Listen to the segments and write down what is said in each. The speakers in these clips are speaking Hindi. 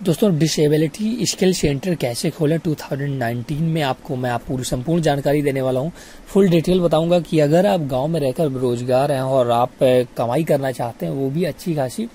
दोस्तों डिसेबिलिटी स्किल सेंटर कैसे खोलें? 2019 में आपको, मैं आप पूरी संपूर्ण जानकारी देने वाला हूँ। फुल डिटेल बताऊँगा कि अगर आप गाँव में रहकर बेरोजगार हैं और आप कमाई करना चाहते हैं, वो भी अच्छी खासी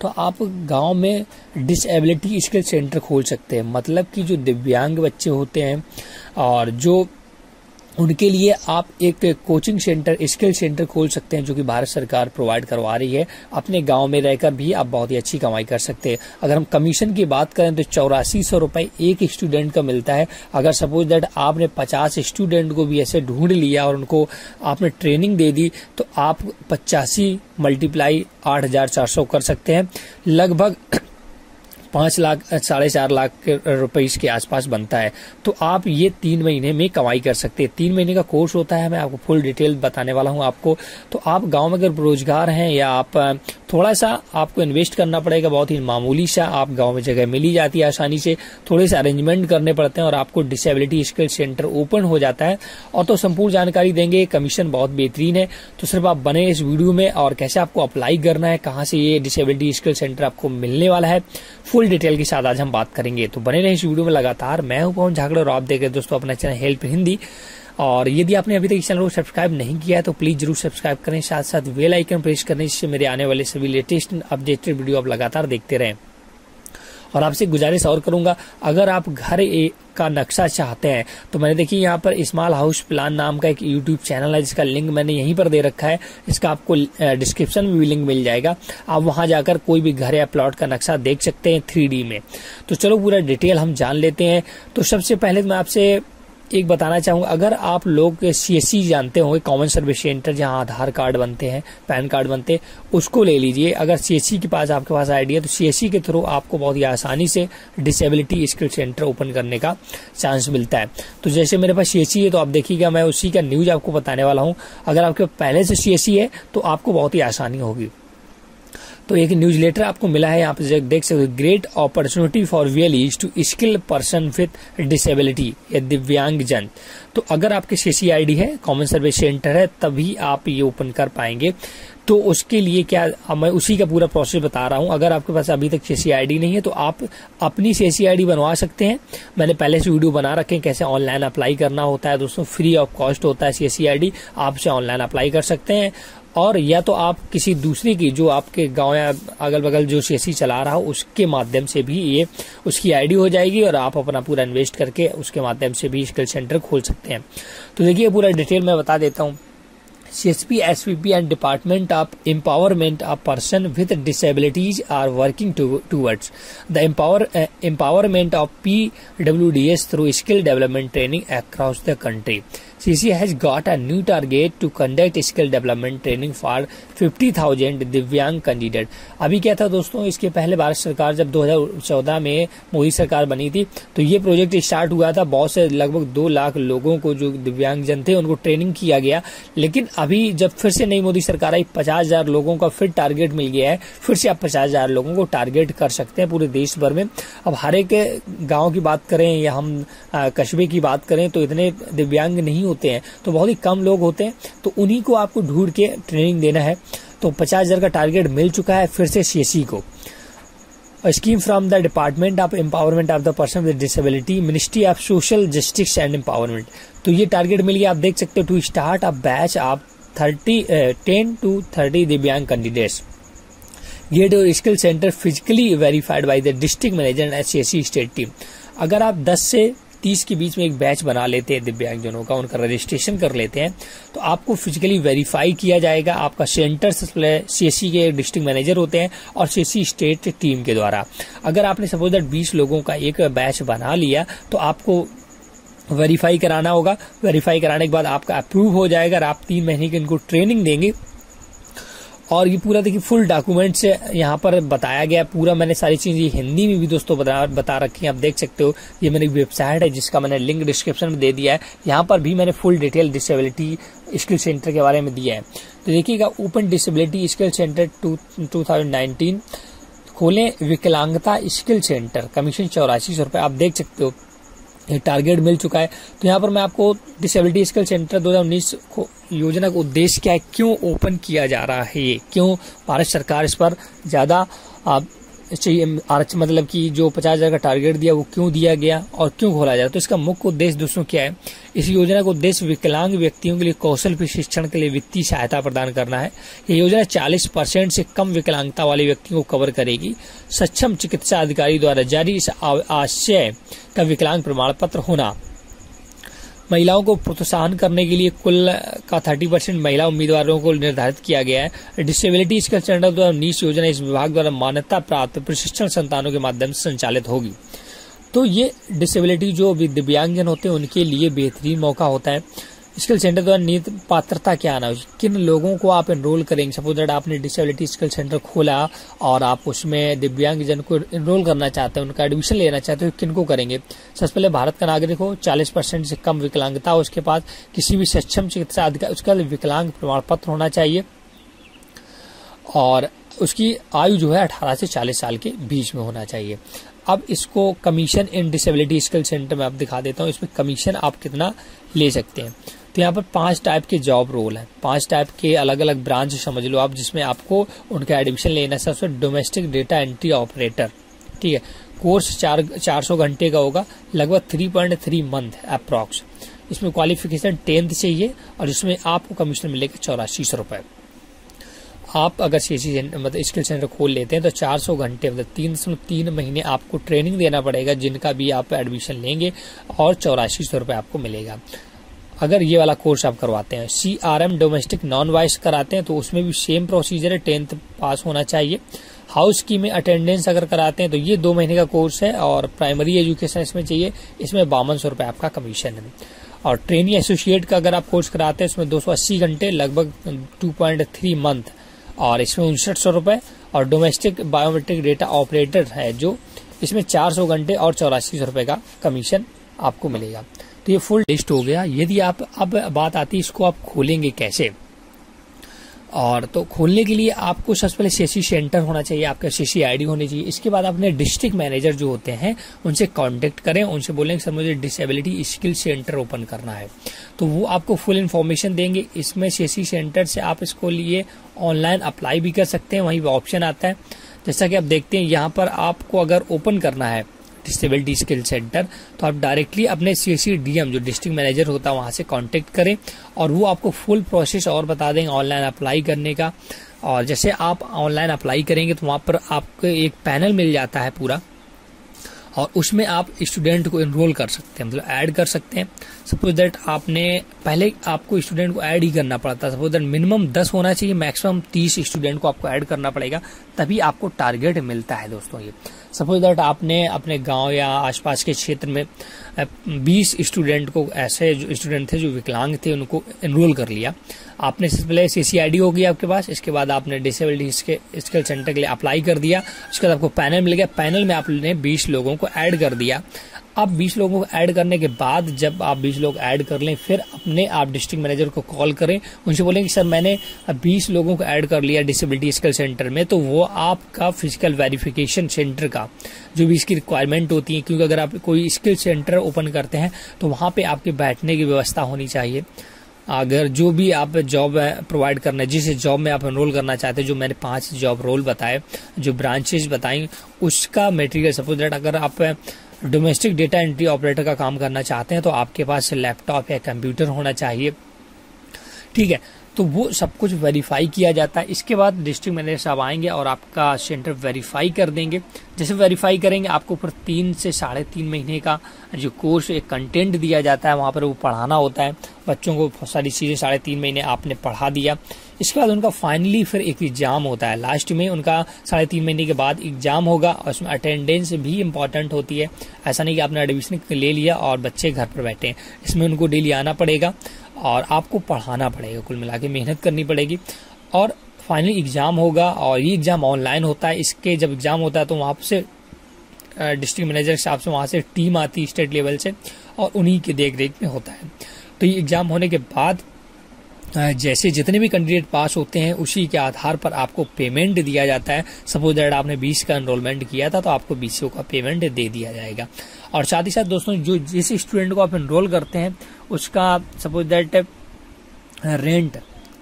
तो आप गाँव में डिसेबिलिटी स्किल सेंटर खोल सकते हैं। मतलब कि जो दिव्यांग बच्चे होते हैं और जो उनके लिए आप एक कोचिंग सेंटर, स्किल सेंटर खोल सकते हैं जो कि भारत सरकार प्रोवाइड करवा रही है। अपने गाँव में रहकर भी आप बहुत ही अच्छी कमाई कर सकते हैं। अगर हम कमीशन की बात करें तो चौरासी सौ रुपए एक स्टूडेंट का मिलता है। अगर सपोज़ दैट आपने पचास स्टूडेंट को भी ऐसे ढूंढ लिया और उनको आपने ट्रेनिंग दे दी तो आप पचासी मल्टीप्लाई आठ हज़ार चार सौ कर सकते हैं। लगभग पाँच लाख, साढ़े चार लाख रुपए इसके आसपास बनता है। तो आप ये तीन महीने में कमाई कर सकते हैं। तीन महीने का कोर्स होता है, मैं आपको फुल डिटेल बताने वाला हूँ आपको। तो आप गाँव में अगर बेरोजगार हैं या आप थोड़ा सा आपको इन्वेस्ट करना पड़ेगा, बहुत ही मामूली सा आप गाँव में जगह मिली जाती है आसानी से। थोड़े से अरेंजमेंट करने पड़ते हैं और आपको डिसेबिलिटी स्किल सेंटर ओपन हो जाता है। और तो संपूर्ण जानकारी देंगे कमीशन बहुत बेहतरीन है। तो सिर्फ़ आप बने इस वीडियो में और कैसे आपको अप्लाई करना है, कहाँ से ये डिसेबिलिटी स्किल सेंटर आपको मिलने वाला है। फुल डिटेल के साथ आज हम बात करेंगे। तो बने रहे इस वीडियो में लगातार। मैं हूँ पवन झाकड़े और आप देख रहे दोस्तों अपना चैनल हेल्प हिंदी। और यदि आपने अभी तक इस चैनल को सब्सक्राइब नहीं किया है तो प्लीज़ ज़रूर सब्सक्राइब करें साथ साथ वेल आइकन प्रेस करें जिससे मेरे आने वाले सभी लेटेस्ट अपडेटेड वीडियो आप लगातार देखते रहें। और आपसे गुजारिश और करूँगा, अगर आप घर का नक्शा चाहते हैं तो मैंने देखिए यहाँ पर स्मॉल हाउस प्लान नाम का एक यूट्यूब चैनल है, जिसका लिंक मैंने यहीं पर दे रखा है। इसका आपको डिस्क्रिप्शन में भी लिंक मिल जाएगा। आप वहाँ जाकर कोई भी घर या प्लॉट का नक्शा देख सकते हैं थ्री में। तो चलो पूरा डिटेल हम जान लेते हैं। तो सबसे पहले मैं आपसे एक बताना चाहूँगा, अगर आप लोग सीएससी जानते होंगे कॉमन सर्विस सेंटर जहाँ आधार कार्ड बनते हैं, पैन कार्ड बनते हैं, उसको ले लीजिए। अगर सीएससी के पास, आपके पास आईडी है तो सीएससी के थ्रू आपको बहुत ही आसानी से डिसेबिलिटी स्किल सेंटर ओपन करने का चांस मिलता है। तो जैसे मेरे पास सीएससी है तो आप देखिएगा, मैं उसी का न्यूज़ आपको बताने वाला हूँ। अगर आपके पहले से सीएससी है तो आपको बहुत ही आसानी होगी। तो एक न्यूज़ लेटर आपको मिला है यहाँ पे देख सकते हो। Great opportunity for वियलीज to skill person with disability या दिव्यांग जन तो अगर आपके सीसीआईडी है कॉमन सर्विस सेंटर है, तभी आप ये ओपन कर पाएँगे। तो उसके लिए क्या मैं उसी का पूरा प्रोसेस बता रहा हूँ। अगर आपके पास अभी तक सीसी आईडी नहीं है तो आप अपनी सीसी आईडी बनवा सकते हैं। मैंने पहले से वीडियो बना रखे हैं कैसे ऑनलाइन अप्लाई करना होता है दोस्तों। फ्री ऑफ़ कॉस्ट होता है सीसी आईडी आपसे ऑनलाइन अप्लाई कर सकते हैं। और या तो आप किसी दूसरे की, जो आपके गाँव या अगल बगल जो सीएससी चला रहा हो, उसके माध्यम से भी ये, उसकी आईडी हो जाएगी और आप अपना पूरा इन्वेस्ट करके उसके माध्यम से भी स्किल सेंटर खोल सकते हैं। तो देखिए, पूरा डिटेल मैं बता देता हूँ। CSP, SVP and Department of Empowerment of Person with Disabilities are working to, towards the empower, uh, empowerment of PWDS through skill development training across the country. CC has got a new target to conduct skill development training for 50,000 दिव्यांग कैंडिडेट अभी क्या था दोस्तों? इसके पहले भारत सरकार जब 2014 में मोदी सरकार बनी थी तो ये प्रोजेक्ट स्टार्ट हुआ था। बहुत से लगभग दो लाख लोगों को जो दिव्यांग जन थे उनको ट्रेनिंग किया गया। लेकिन अभी जब फिर से नई मोदी सरकार आई पचास हज़ार लोगों का फिर टारगेट मिल गया है। फिर से आप पचास हज़ार लोगों को टारगेट कर सकते हैं पूरे देश भर में। अब हर एक गाँव की बात करें या हम कस्बे की बात करें तो इतने दिव्यांग नहीं होते हैं तो बहुत ही कम लोग होते हैं तो उन्हीं को आपको ढूंढ के ट्रेनिंग देना है। तो पचास हज़ार का टारगेट मिल चुका है फिर से सीएससी को। Scheme from the department of empowerment of the person with disability ministry of social justice and empowerment तो ये टारगेट मिल गया, आप देख सकते हो to start a batch of thirty ten to thirty दिव्यांग candidates get your skill centre physically verified by the district manager and S C state team अगर आप 10 से तीस के बीच में एक बैच बना लेते हैं दिव्यांगजनों का, उनका रजिस्ट्रेशन कर लेते हैं। तो आपको फिजिकली वेरीफाई किया जाएगा, आपका सेंटर सीएससी के डिस्ट्रिक्ट मैनेजर होते हैं और सीएससी स्टेट टीम के द्वारा। अगर आपने सपोज़ दैट बीस लोगों का एक बैच बना लिया तो आपको वेरीफाई कराना होगा। वेरीफाई कराने के बाद आपका अप्रूव हो जाएगा और आप तीन महीने की इनको ट्रेनिंग देंगे। और ये पूरा देखिए फुल डॉक्यूमेंट से यहाँ पर बताया गया पूरा। मैंने सारी चीज़ें हिंदी में भी दोस्तों बता, बता रखी है आप देख सकते हो। ये मेरी वेबसाइट है जिसका मैंने लिंक डिस्क्रिप्शन में दे दिया है। यहाँ पर भी मैंने full detail disability skill centre के बारे में दिया है। तो देखिएगा open disability skill centre two thousand खोलें विकलांगता स्किल सेंटर कमीशन चौरासी सौ रुपए। आप देख सकते हो टारगेट मिल चुका है। तो यहाँ पर मैं आपको डिसेबिलिटी स्किल सेंटर 2019 को योजना का उद्देश्य क्या है? क्यों ओपन किया जा रहा है? ये क्यों भारत सरकार इस पर ज़्यादा चाहिए आरक्षण मतलब कि जो पचास हज़ार का टारगेट दिया, वो क्यों दिया गया और क्यों खोला जा रहा तो इसका मुख्य उद्देश्य दोस्तों क्या है? इस योजना का उद्देश्य विकलांग व्यक्तियों के लिए कौशल प्रशिक्षण के लिए वित्तीय सहायता प्रदान करना है। ये योजना 40 परसेंट से कम विकलांगता वाले व्यक्तियों को कवर करेगी। सक्षम चिकित्सा अधिकारी द्वारा जारी इस आशय का विकलांग प्रमाण पत्र होना महिलाओं को प्रोत्साहन करने के लिए कुल का थर्टी परसेंट महिला उम्मीदवारों को निर्धारित किया गया है। डिसेबिलिटी स्किल सेंटर द्वारा नीच योजना इस विभाग द्वारा मान्यता प्राप्त प्रशिक्षण संतानों के माध्यम से संचालित होगी। तो ये डिसेबिलिटी जो दिव्यांगजन होते हैं, उनके लिए बेहतरीन मौका होता है। स्किल सेंटर द्वारा नियत पात्रता क्या आना किन लोगों को आप एनरोल करेंगे? सपोज़ दैट आपने डिसेबिलिटी स्किल सेंटर खोला और आप उसमें दिव्यांग जन को एनरोल करना चाहते हैं, उनका एडमिशन लेना चाहते हो किन को करेंगे? सबसे पहले भारत का नागरिक हो 40 परसेंट से कम विकलांगता हो उसके पास, किसी भी सक्षम चिकित्सा अधिकार, उसका विकलांग प्रमाण पत्र होना चाहिए। और उसकी आयु जो है 18 से 40 साल के बीच में होना चाहिए। अब इसको कमीशन इन डिसेबिलिटी स्किल सेंटर में आप दिखा देता हूँ, इसमें कमीशन आप कितना ले सकते हैं। तो यहाँ पर पाँच टाइप के जॉब रोल हैं। पाँच टाइप के अलग अलग ब्रांच समझ लो आप, जिसमें आपको उनका एडमिशन लेना है। सबसे डोमेस्टिक डेटा एंट्री ऑपरेटर ठीक है? कोर्स चार चार सौ घंटे का होगा, लगभग three point three month approx इसमें क्वालिफिकेशन टेंथ चाहिए और इसमें आपको कमीशन मिलेगा चौरासी सौ रुपए। आप अगर सी मतलब स्किल सेंटर खोल लेते हैं तो 400 घंटे मतलब तीन सौ तीन महीने आपको ट्रेनिंग देना पड़ेगा, जिनका भी आप एडमिशन लेंगे और चौरासी सौ रुपये आपको मिलेगा। अगर ये वाला कोर्स आप करवाते हैं C R M domestic non voice कराते हैं तो उसमें भी सेम प्रोसीजर है टेंथ पास होना चाहिए। हाउस की में अटेंडेंस अगर कराते हैं तो ये दो महीने का कोर्स है और प्राइमरी एजुकेशन इसमें चाहिए। इसमें बावन सौ रुपये आपका कमीशन है। और ट्रेनिंग एसोसिएट का अगर आप कोर्स कराते हैं इसमें दो सौ अस्सी घंटे, लगभग टू पॉइंट थ्री मंथ और इसमें उनसठ सौ रुपए और डोमेस्टिक बायोमेट्रिक डेटा ऑपरेटर है जो, इसमें चार सौ घंटे और चौरासी सौ का कमीशन आपको मिलेगा। तो ये फुल लिस्ट हो गया। यदि आप, अब बात आती है इसको आप खोलेंगे कैसे? और तो खोलने के लिए आपको सबसे पहले सीसी सेंटर होना चाहिए, आपका सीसी आईडी होनी चाहिए। इसके बाद अपने डिस्ट्रिक्ट मैनेजर जो होते हैं, उनसे कांटेक्ट करें, उनसे बोलें सर मुझे डिसेबिलिटी स्किल सेंटर ओपन करना है। तो वो आपको फुल इन्फॉर्मेशन देंगे। इसमें सीसी सेंटर से आप इसको लिए ऑनलाइन अप्लाई भी कर सकते हैं, वहीं ऑप्शन आता है। जैसा कि आप देखते हैं, यहाँ पर आपको अगर ओपन करना है डिसेबिलिटी स्किल सेंटर तो आप डायरेक्टली अपने सी सी डी एम जो डिस्ट्रिक्ट मैनेजर होता है, वहाँ से कांटेक्ट करें और वो आपको फुल प्रोसेस और बता देंगे ऑनलाइन अप्लाई करने का। और जैसे आप ऑनलाइन अप्लाई करेंगे तो वहाँ पर आपको एक पैनल मिल जाता है पूरा और उसमें आप स्टूडेंट को एनरोल कर सकते हैं मतलब ऐड कर सकते हैं। सपोज़ दैट आपने, पहले आपको स्टूडेंट को ऐड ही करना पड़ता है सपोज़ दैट मिनिमम दस होना चाहिए मैक्सिमम तीस स्टूडेंट को आपको ऐड करना पड़ेगा, तभी आपको टारगेट मिलता है दोस्तों ये। सपोज़ दैट आपने अपने गाँव या आसपास के क्षेत्र में 20 स्टूडेंट को, ऐसे जो स्टूडेंट थे जो विकलांग थे, उनको एनरोल कर लिया। आपने सबसे पहले सी सीसीआईडी होगी आपके पास, इसके बाद आपने डिसेबिलिटी स्किल सेंटर के लिए अप्लाई कर दिया, उसके बाद आपको पैनल मिल गया। पैनल में आपने 20 लोगों को ऐड कर दिया। अब 20 लोगों को ऐड करने के बाद जब आप 20 लोग ऐड कर लें, फिर अपने आप डिस्ट्रिक्ट मैनेजर को कॉल करें। उनसे बोलें कि, सर, मैंने 20 लोगों को ऐड कर लिया डिसेबिलिटी स्किल सेंटर में। तो वो आपका फ़िज़िकल वेरिफिकेशन सेंटर का जो भी इसकी रिक्वायरमेंट होती है, क्योंकि अगर आप कोई स्किल सेंटर ओपन करते हैं तो वहाँ पर आपके बैठने की व्यवस्था होनी चाहिए। अगर जो भी आप जॉब प्रोवाइड करना है जिस जॉब में आप एनरोल करना चाहते हैं, जो मैंने पाँच जॉब रोल बताए, जो ब्रांचेज बताई, उसका मेटेरियल, सपोज़ दैट अगर आप डोमेस्टिक डेटा एंट्री ऑपरेटर का काम करना चाहते हैं तो आपके पास लैपटॉप या कंप्यूटर होना चाहिए। ठीक है तो वो सब कुछ वेरीफाई किया जाता है। इसके बाद डिस्ट्रिक्ट मैनेजर साहब आएँगे और आपका सेंटर वेरीफाई कर देंगे। जैसे वेरीफाई करेंगे, आपको ऊपर तीन से साढ़े तीन महीने का जो कोर्स एक कंटेंट दिया जाता है, वहाँ पर वो पढ़ाना होता है। बच्चों को बहुत सारी चीज़ें साढ़े तीन महीने आपने पढ़ा दिया। इसके बाद उनका फाइनली फिर एक एग्ज़ाम होता है। लास्ट में उनका साढ़े तीन महीने के बाद एग्ज़ाम होगा और उसमें अटेंडेंस भी इंपॉर्टेंट होती है। ऐसा नहीं कि आपने एडमिशन ले लिया और बच्चे घर पर बैठे हैं। इसमें उनको डेली आना पड़ेगा। और आपको पढ़ाना पड़ेगा, कुल मिला के मेहनत करनी पड़ेगी। और फाइनली एग्ज़ाम होगा और ये एग्ज़ाम ऑनलाइन होता है, इसके जब एग्ज़ाम होता है तो वहाँ से डिस्ट्रिक्ट मैनेजर साहब से वहाँ से टीम आती है स्टेट लेवल से और उन्हीं के देख रेख में होता है। तो ये एग्ज़ाम होने के बाद जैसे जितने भी कैंडिडेट पास होते हैं, उसी के आधार पर आपको पेमेंट दिया जाता है। सपोज़ दैट आपने 20 का एनरोलमेंट किया था तो आपको बीस का पेमेंट दे दिया जाएगा। और साथ ही साथ दोस्तों, जो जिस स्टूडेंट को आप एनरोल करते हैं, उसका सपोज़ दैट रेंट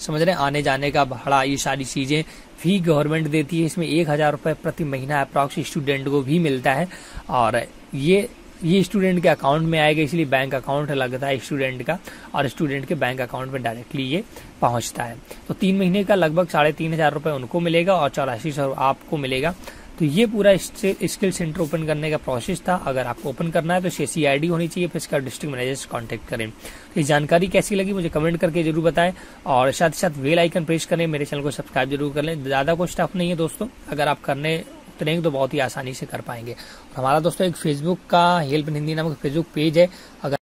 समझ रहे हैं, आने जाने का भाड़ा, ये सारी चीज़ें भी गवर्नमेंट देती है। इसमें एक हज़ार रुपये प्रति महीना अप्रॉक्स स्टूडेंट को भी मिलता है। और ये ये स्टूडेंट के अकाउंट में आएगा, इसलिए बैंक अकाउंट लगता है स्टूडेंट का, और स्टूडेंट के बैंक अकाउंट में डायरेक्टली ये पहुँचता है। तो तीन महीने का लगभग साढ़े तीन हज़ार रुपए उनको मिलेगा और चौरासी सौ आपको मिलेगा। तो ये पूरा स्किल सेंटर ओपन करने का प्रोसेस था। अगर आपको ओपन करना है तो सी आई होनी चाहिए, फिर इसका डिस्ट्रिक्ट मैनेजर से कॉन्टेक्ट करें। तो ये जानकारी कैसी लगी मुझे कमेंट करके ज़रूर बताएँ, और साथ ही साथ वेल आइकन प्रेस करें, मेरे चैनल को सब्सक्राइब ज़रूर कर लें। ज़्यादा कुछ स्टाफ नहीं है दोस्तों। अगर आप करने उतरेंगे तो बहुत ही आसानी से कर पाएँगे। और हमारा दोस्तों, एक फेसबुक का हेल्प हिंदी नामक फेसबुक पेज है। अगर